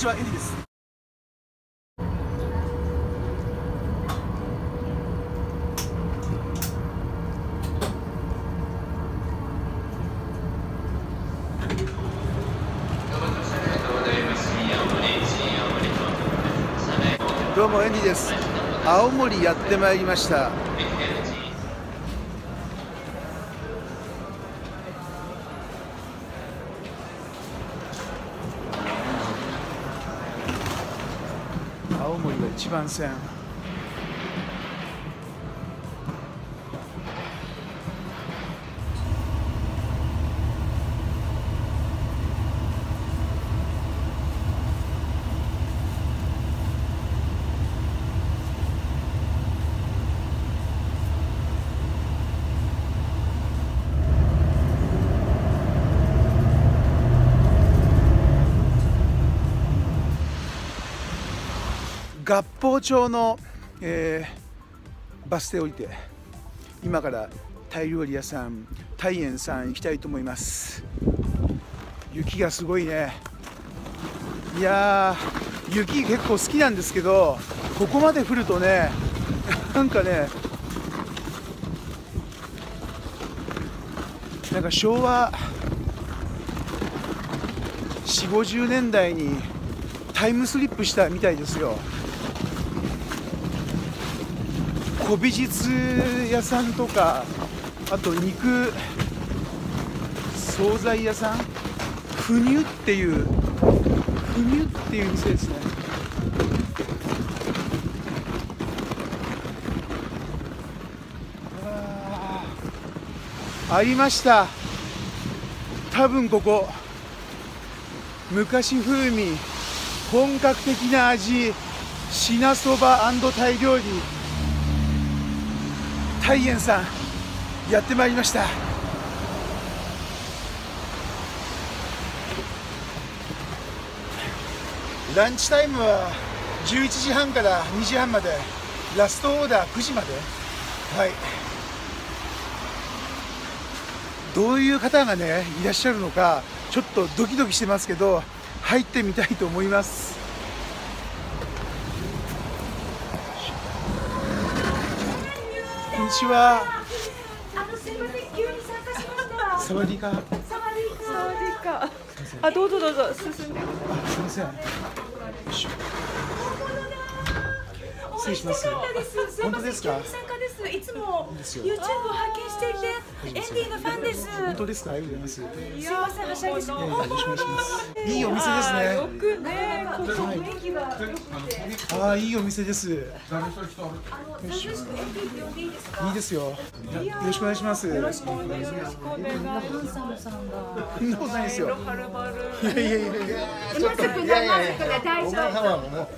ちはエンディですどうもエンディです。青森やってまいりました青森が一番線合法町の、えーバス停降りて今からタイ料理屋さんタイエンさん行きたいと思います。雪がすごいね。いや雪結構好きなんですけどここまで降るとね なんかねなんか昭和4 5 0年代にタイムスリップしたみたいですよ。古美術屋さんとかあと肉惣菜屋さん？ふにゅっていうふにゅっていう店ですね。あーありました。多分ここ。昔風味本格的な味品そばタイ料理。タイエンさんやってまいりました。ランチタイムは11時半から2時半まで。ラストオーダー9時まで。はい。どういう方がねいらっしゃるのかちょっとドキドキしてますけど入ってみたいと思いますこんにちは。あのすいません急に参加しました。サワディーカ。ーサワディーカ。サワディーカーあどうぞどうぞ進んで。あすみません。失礼します。本当ですか？す。いつも YouTube を拝見していて、エンディのファンです。本当ですか？ありがとうございます。すいませんはしゃいやいやよろしくお願い。しますいいお店ですあーよねくねここ雰囲気が。良くて、ああいいお店です。いいあの楽しくエンディって呼んでいいですか？ですよ。よろしくお願いします。よろしくお願いします。お願いハンサムさんが。そんなことないですよ。いやいやいやいや大お丈夫。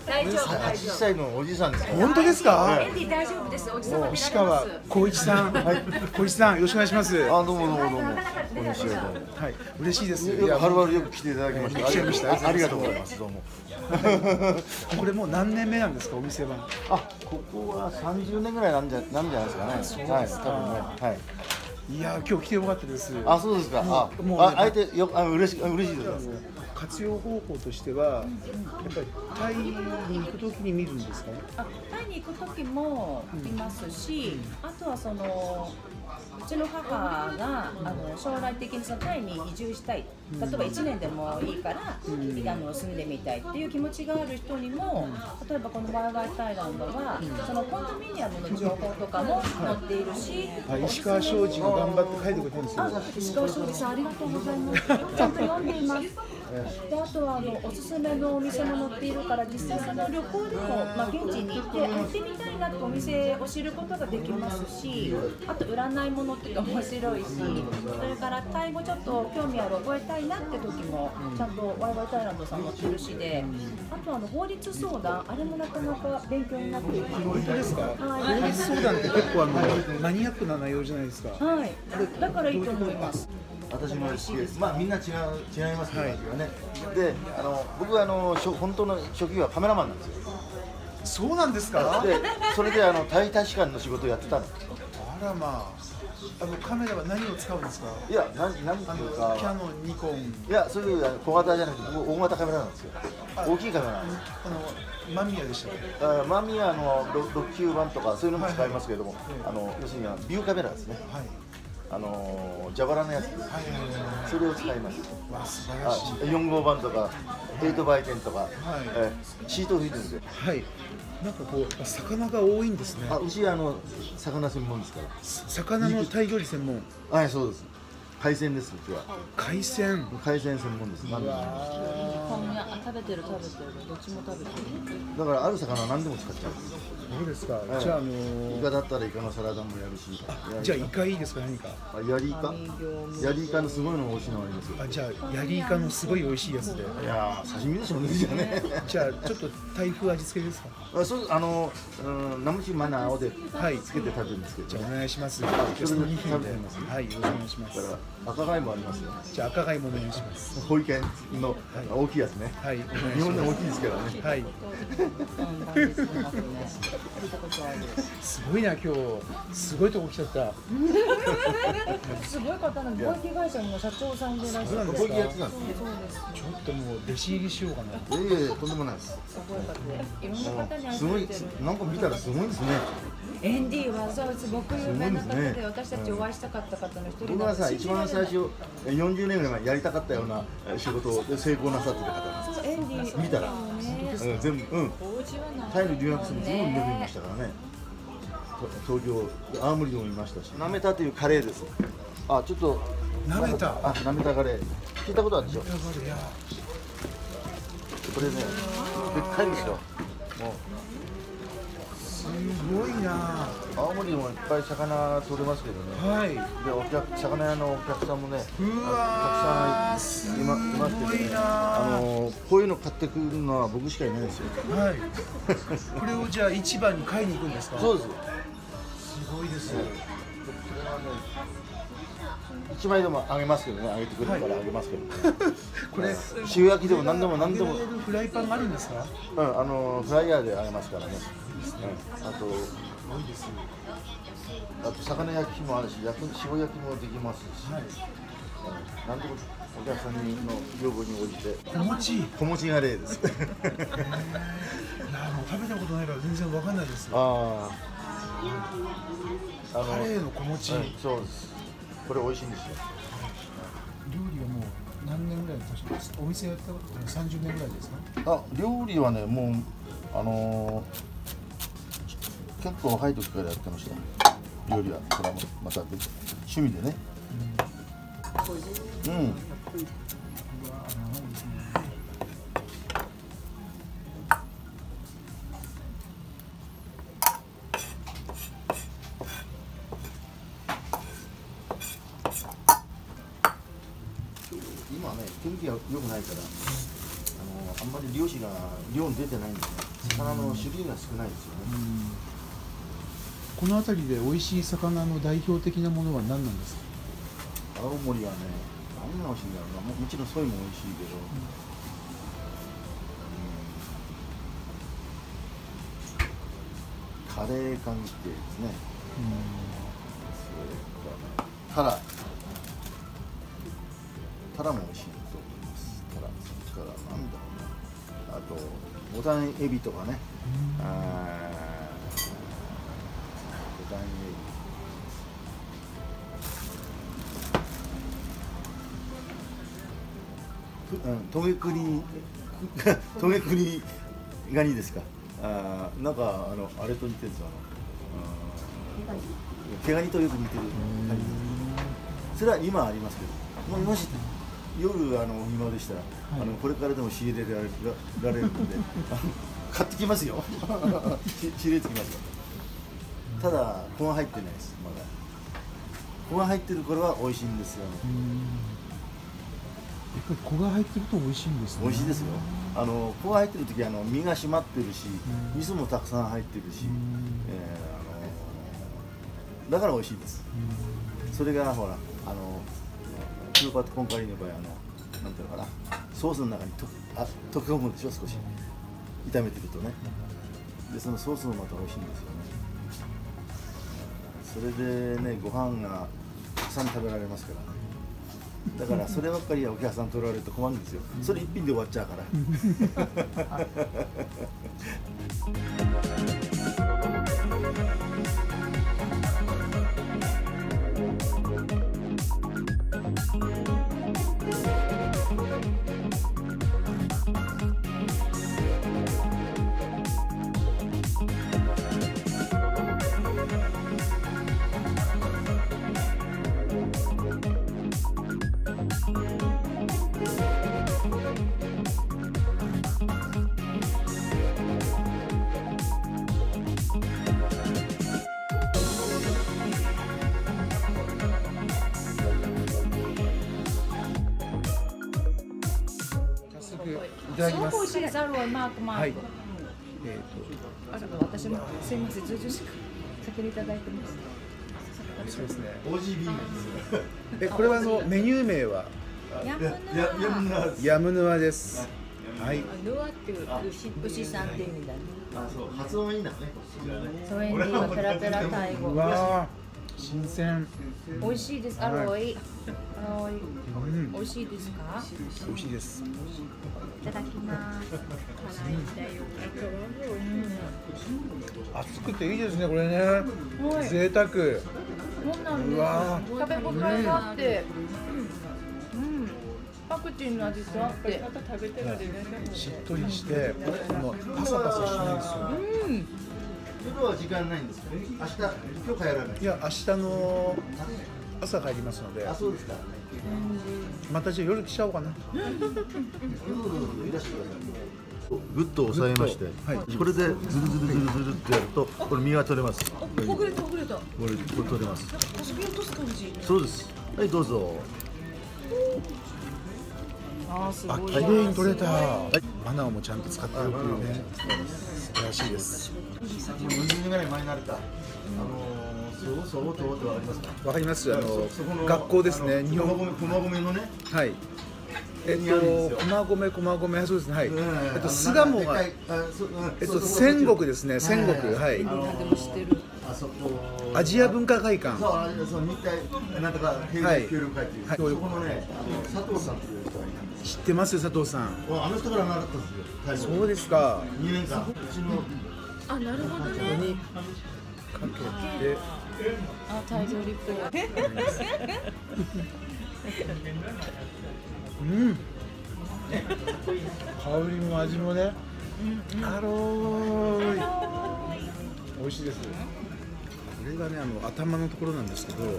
大丈夫。大80丈歳のおじさんですよ。本当ですか？夫。エンディ大丈夫です。おじさま見られ石川ます。光一さん 光一さんよろしくお願いしますはあどうもどうもどうも。こんにちはどうも。い嬉しいですよくはるばるよく来ていただきました。来ちゃいましたあありがとうございます。どうも。これもう何年目なんですかお店はあここは30年ぐらいなんじゃなんじゃないですかね。はい多分ね。はい。いや今日来てよかったですあそうですか。あもうねああえてよあ嬉しい嬉しいです。活用方法としてはやっぱりタイに行くときに見るんですかあタイに行く時もいますし、あとはそのうちの母があの将来的にそのタイに移住したい。例えば1年でもいいから、あの住んでみたいっていう気持ちがある人にも例えばこのワイワイタイランドはそのコンドミニアムの情報とかも載っているしあ石川庄司が頑張って書いてくれてるんですよ。あ石川庄司さんありがとうございます。ちゃんと読んでいます。であとはあのおすすめのお店も載っているから実際その旅行でも、まあ、現地に行って行ってみたいなってお店を知ることができますしあと占い物って面白いしそれからタイ語ちょっと興味ある覚えたいなって時もちゃんとワイワイタイランドさん載ってるしであとあの法律相談あれもなかなか勉強になっています。本当ですか？はい法律相談って結構あのマニアックな内容じゃないですかはい、だからいいと思います。私も好きです。まあみんな違う違いますけどね。であの僕はあの本当の職業はカメラマンなんですよ。そうなんですか？でそれであのタイ大使館の仕事をやってたんです。あらまあ。あのカメラは何を使うんですか？いやなんなんていうか。キャノンニコンいやそういう小型じゃなくて大型カメラなんですよ。大きいカメラ。なんですあのマミヤでしたっけ？あマミヤの69番とかそういうのも使いますけれども、はいはいあの要するにビューカメラですね。はいあの蛇腹のやつ。はい。はいはいそれを使いますわあ素晴あらしい。4号版とか8倍点とか、はい。えーシートを吹いてるんではい。なんかこう魚が多いんですね。あうちあの魚専門ですから。魚のタイ料理専門。はいそうです海鮮ですうちは。海鮮？海鮮専門です。何でも食べてる食べてる。どっちも食べてる。だからある魚は何でも使っちゃう。んですそうですか、はいじゃああのイカだったらイカのサラダもやるし。じゃあイカいいですか何か？あヤリイカ。ヤリイカのすごいの美味しいのがありますよ。あじゃあヤリイカのすごい美味しいやつで。いやー刺身でしょうねじゃあね。じゃあちょっと台風味付けですか？あそうあのうんナムチマナーではい。つけて食べるんですけどじゃあねお願いします。それでその2分で。食べてみますはいよろしくお願いします。だから赤貝もありますよじゃあ赤貝もお願いします。保育園の大きいやつね。はい日本でも大きいですからね。はい。すごいな今日。すごいとこ来ちゃった。すごい方なんで貿易会社の社長さんでいらっしゃるんですかこういうやつなんですねちょっともう弟子入りしようかないやいやいやとんでもないです。すごい方で。いろんな方に愛すごいなんか見たらすごいですね。エンディはそうです。ごく有名な方で私たちお会いしたかった方の一人僕がさ一番最初40年ぐらい前やりたかったようなえ仕事を成功なさってた方なんです。見たら。ね。うん全部うん。タイの留学生も全部見ましたからね。と東京青森でも見ましたし。なめたというカレーです。あちょっと。なめた。あなめたカレー。聞いたことあるでしょ？これねでっかいんですよ。もすごいな。う青森でもいっぱい魚取れますけどね。はい。でお客魚屋のお客さんもねうわーたくさんいまいますけどね。あのこういうの買ってくるのは僕しかいないんですよ。はい。これをじゃあ市場に買いに行くんですか？そうです。すごいです。それはね一枚でもあげますけどね。あげてくれるからあげますけど、これ塩焼きでも何でも何でも。フライパンがあるんですか？うん、あのフライヤーであげますからね。うん、あと、あと魚焼きもあるし、焼き塩焼きもできますし、はい。うん、なんでもお客さんの要望に応じて、小餅？小餅が例です。もう食べたことないから全然わかんないです。ああ、あカレーの小餅、うんそうです。これ美味しいんですよ。料理はもう何年ぐらいお店やったこと30年ぐらいですか？あ、料理はね、もうあのー結構若い時からやってました。料理はこれはまた趣味でね。うん。今ね天気が良くないから、あのあんまり漁師が漁に出てないんでね魚の種類が少ないですよね、この辺りで美味しい魚の代表的なものは何なんですか？青森はね何が美味しいんだろうな。ももちろんソイも美味しいけど、うん。カレー関係ですね。それからタラ。タラも美味しいと思います。タラ。それからなんだろうな。あとボタンエビとかね。あーボタンエビくうん、トゲクリトゲクリガニですか？あーなんかあのあれと似てるんですよ毛ガニとよく似てるそれは今ありますけど。もし夜あのお暇でしたら、あのこれからでも仕入れられ られるので買ってきますよ。し仕入れてきますよただ粉が入ってないですまだ。粉が入ってる頃は美味しいんですよね。やっぱり子が入ってると美味しいんですね。美味しいですよ。あの粉が入ってる時はあの身が締まってるしうん。味噌もたくさん入ってるし、ん。えーあのだから美味しいです。それがほらあのスーパーとコンカリの場合あのなんていうのかな。ソースの中にとあ溶け込むでしょ少し。炒めてるとね。でそのソースもまた美味しいんですよねそれでねご飯がたくさん食べられますからね。だからそればっかりはお客さん取られると困るんですよ。それ一品で終わっちゃうから いただきますすごく美味しいです。アロイマークマーク。はいえあ私もすいません、ずうずうしく先にいただいてます。ー、とそうですね OGB えこれはあのメニュー名は？ヤムいやいやいやナなヤムヌアですはいヌアっていう牛牛さんって意味だね。あそう発音いいんだねソレンディはペラペラタイ語う。わー新鮮美味しいです。アロイ。アロイ。うん美味しいですか？美味しいです。いただきます。熱くていいですねこれね。はい。贅沢。そうなんで食べ応えがあって、うん、パクチーの味とあって、また食べてられるね。しっとりしてパサパサしないんですよ。今日は時間ないんですか明日今日帰らない。いや明日の朝帰りますのであそうですかまたじゃあ夜来ちゃおうかなどうぞどうぞいらしてくださいグッと押さえまして、はいこれでズルズルズルズルってやるとこれ身が取れますこほぐれたほぐれた。れこれ取れますそぎ落とす感じ。そうですはいどうぞあーすご綺麗に取れた、はい、マナーもちゃんと使ってるっていうね素晴らしいです40年ぐらい前になれたあのー、そうとってわかりますかわかりますあのの学校ですね日本駒込駒込のねはいえっと駒込駒込そうですねはい、えっとあの巣鴨がえっと戦国ですね戦国はい。アジア文化会館そうそう日体なんとか平はい和協力会っていう、はいそこのね佐藤さんっていう人がいたんです知ってますよ佐藤さんあの人から習ったんですよそうですか2年間うちのあなるほどね。かけてあタイゾリップ。うん。香りも味もね。アロー。イ美味しいです。これがねあの頭のところなんですけど、はい、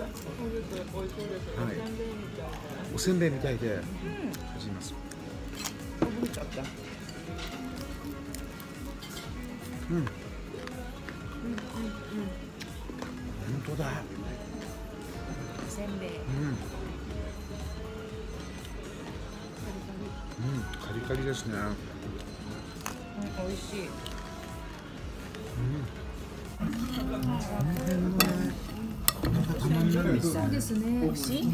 おせんべいみたいで始めます。うん当だせんべい。うんうん、カリカリですね。うん美味しい。そうですね。美味しい。美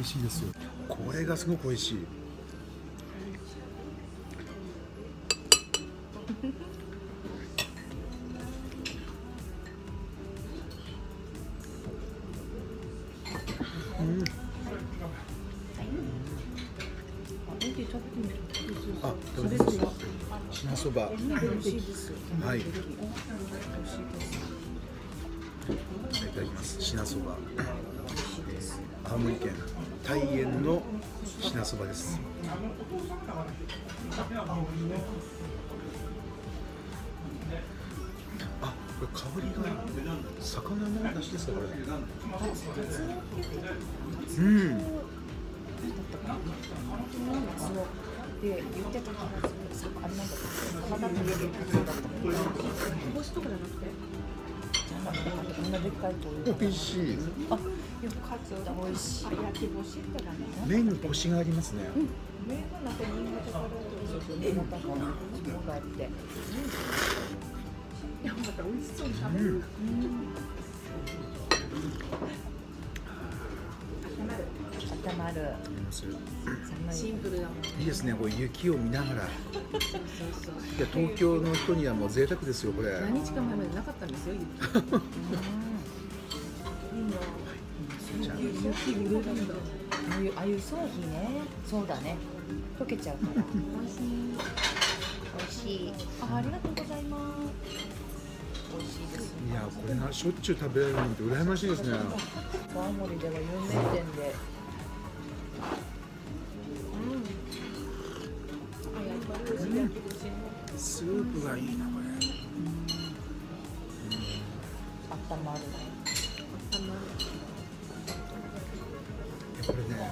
味しいですよ。これがすごく美味しい。はい。いただきます。品そば。青森県大円の品そばです。あ、これ香りが魚の出汁ですかこれ。うん。で言ってたからさあれなん。だっけ魚の家で帽子とかじゃなくてじゃなくてこん。なでっかいこういう美味しい。あよかった美味しい焼き干しってだね麺にコシがありますね。麺がなん。か新潟からそうそうまたこうがあっていやまた美味しそうに食べるうん。たまるシンプルだもんいいですねこう雪を見ながら。いや東京の人にはもう贅沢ですよこれ。何日か前までなかったんですよ雪。雪見るだけだああいうああいう装備ね。そうだね。溶けちゃうから。美味しい。美味しい。あありがとうございます。美味しいです。いやこれがしょっちゅう食べられるなんて羨ましいですね。青森では有名店でスープがいいなこれ。あったまる。いやこれね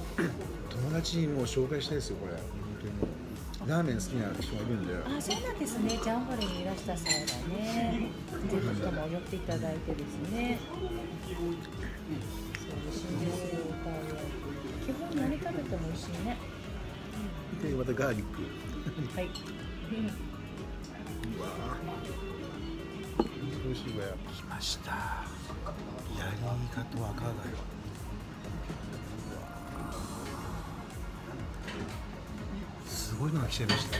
友達にもう紹介したいですよこれ。本当に。もうラーメン好きな人がいるんで。あそうなんですね。ジャンホレにいらした際だね。ぜひとも寄っていただいてですね。そう新宿歌う基本何食べても美味しいね。でまたガーリック。はい来ました。ヤリイカと赤貝すごいのが来ちゃいました。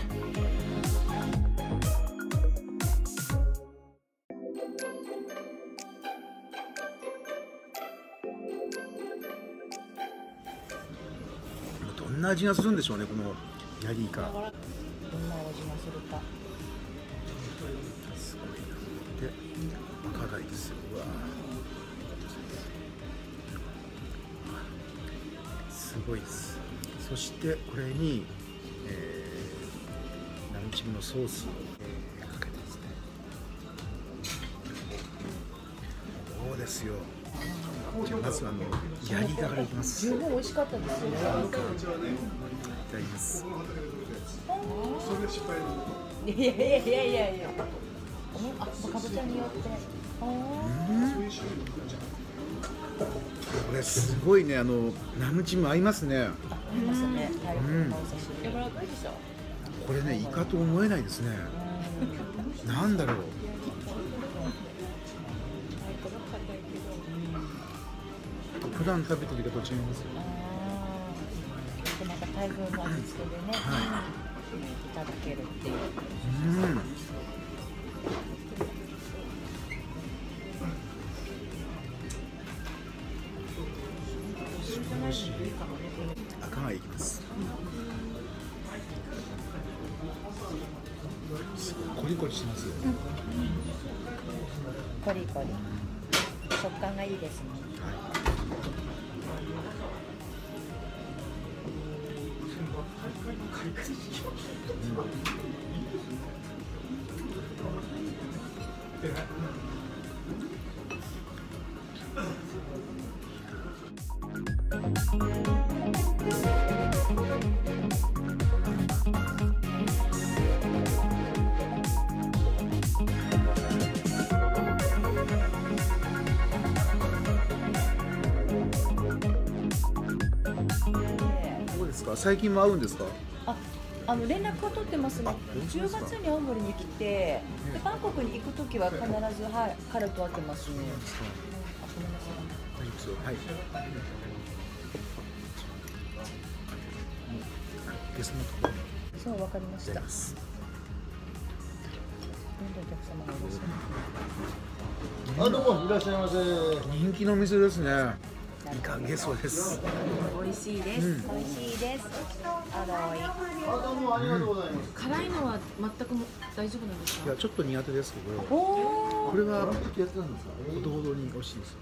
どんな味がするんでしょうねこのヤリイカ。どんな味がするか。赤貝ですようわすごいです。そしてこれに、えー、ナムチムのソース。を、えーかけてですねそうですよまずあのヤリイカからいきます十分美味しかったですよただきますいやいやいやいやいやいやあかぼちゃによってこれすごいねあのナムチム合いますね。ありますね柔らかいでしょこれねイカと思えないですね。なんだろう。普段食べてるイカと違いますまた台風の味付けでね、いただけるっていう。うんコリ食感がいいですね。はい最近も会うんですか？ああの連絡を取ってますね。あ本当で10すか？月に青森に来てでバンコクに行くときは必ず、はい、彼と会ってますね。あごめんなさい大丈夫ですよはいゲストのところにそうわかりました。どんどんお客様がいらっしゃる。あどうもいらっしゃいませ。人気のお店ですねイカゲソです。美味しいです、うん。美味しいです。あどうもありがとうございます、辛いのは全くも大丈夫なんですか？いやちょっと苦手ですけどおこれはやってたんですかほどほどに美味しいです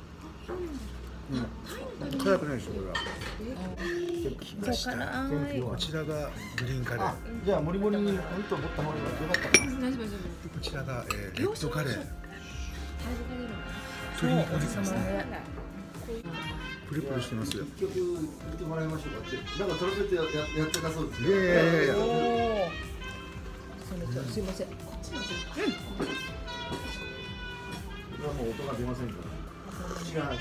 うん。辛くないでしょこれは。来まこちらがグリーンカレー。あじゃあもりもりにポイント持った方がよかったかな。大丈夫大丈夫こちらが、えー、レッドカレー。鶏肉ですねプリプリしてますよ。一曲言ってもらいましょうか。ってなんかトランペットやややってたそうですいやいやいやいやすみませんすいません今もう音が出ません。から口が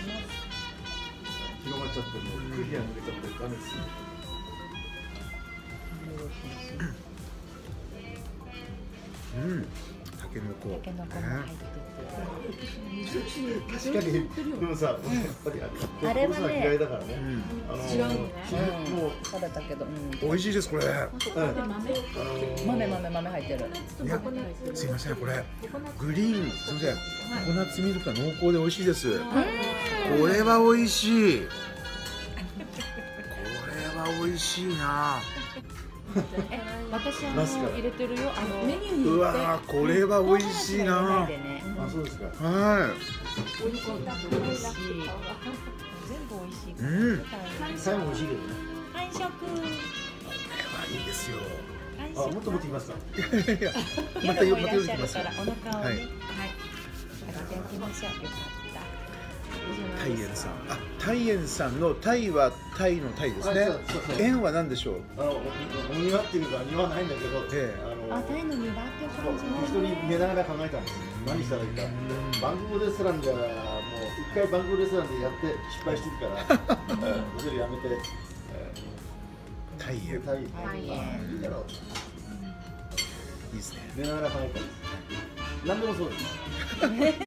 広がっちゃってもうクリア抜けちゃってダメですうんタケノコタケノコも入ってて確かに。でもさ、やっぱりああれはね嫌いだからね、うん。あの違うのね。もう食べたけど、うん、美味しいですこれ。豆豆豆入ってる。いやすいませんこれ。グリーンすいません。ココナッツミルクが濃厚で美味しいです。これは美味しい。これは美味しいなえ私あの入れてるよ。あのメニューにうわーこれは美味しいなね。あそうですか。は美味しい全部美味しいうん最後美味しいけどね完食いいいですよ。あもっと持ってきますか？いや またよまたきますよからお腹をね。ははい。い、上げていきましょう。よかったタイエンさん。あタイエンさんのタイはタイのタイですね。円は何でしょう？あのおお庭っていうか庭ないんだけど、ええ。あのあタイの庭っていうそう感じ適当に寝ながら考えたんですよ。何したらいいかバンコクレストランじゃもう一回バンコクレストランでやって失敗してるから えーそれやめて、えタイエン。ー、タイタイいいだろういいですね。寝ながら考えたんです。何でもそうです